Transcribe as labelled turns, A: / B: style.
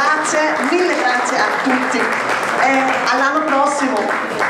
A: grazie, mille grazie a tutti e all'anno prossimo.